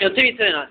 E o te mi tre o